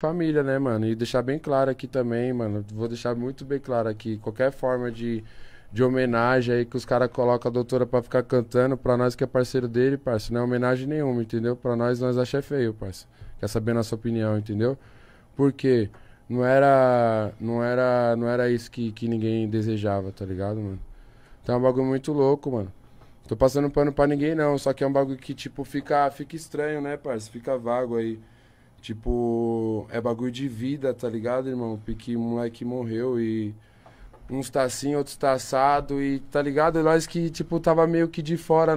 família, né, mano? E deixar bem claro aqui também, mano. Vou deixar muito bem claro aqui. Qualquer forma de, de homenagem aí que os caras colocam a doutora pra ficar cantando, pra nós que é parceiro dele, parça, não é homenagem nenhuma, entendeu? Pra nós, nós acha feio, parça. Quer saber nossa opinião, entendeu? Porque não era. Não era. Não era isso que, que ninguém desejava, tá ligado, mano? Então é um bagulho muito louco, mano. Tô passando pano pra ninguém, não. Só que é um bagulho que, tipo, fica, fica estranho, né, parça? Fica vago aí. Tipo, é bagulho de vida, tá ligado, irmão? Porque o moleque morreu e uns tá assim, outros tá assado e tá ligado? Nós que, tipo, tava meio que de fora